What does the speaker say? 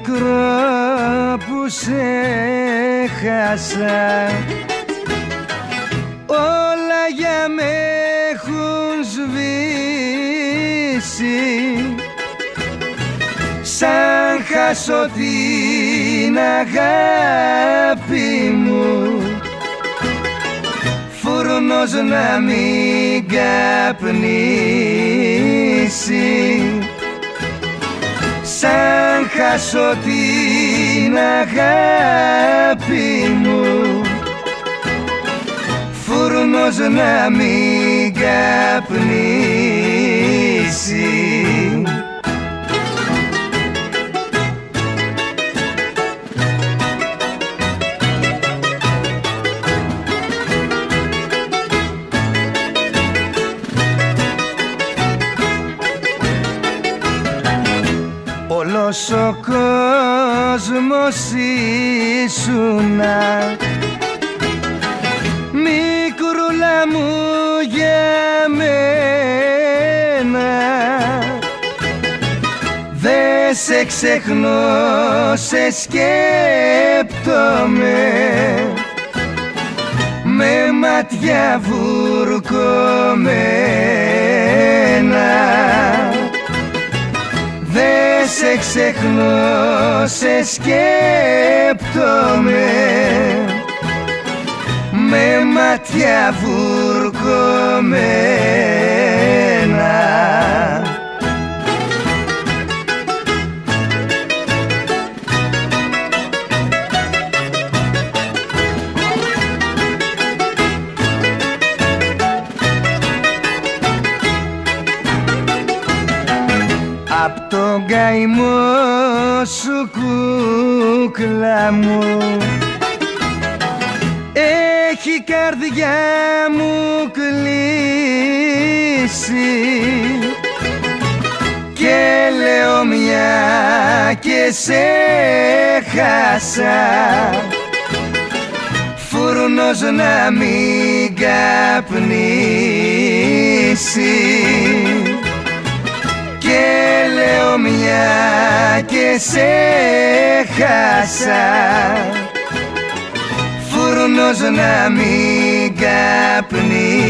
μικρό που σε χάσα όλα για με έχουν σβήσει. Σαν χάσω την αγάπη μου. Φούρνος να μην καπνίσει. Σαν χάσω την αγάπη μου. Φούρνος να μην καπνίσει Όλος ο κόσμος ήσουνα. Μικρούλα μου για μένα. Δε σε ξεχνώ, σε σκέπτομαι. Με μάτια βουρκωμένα ξεχνώ, σε σκέπτομαι με μάτια βουρκωμένα Απ' τον καημό σου κούκλα μου. Έχει καρδιά μου κλείσει. Και λέω μια και σε χάσα. Φούρνος να μην καπνίσει σε χάσα. Φούρνος να μην καπνίσει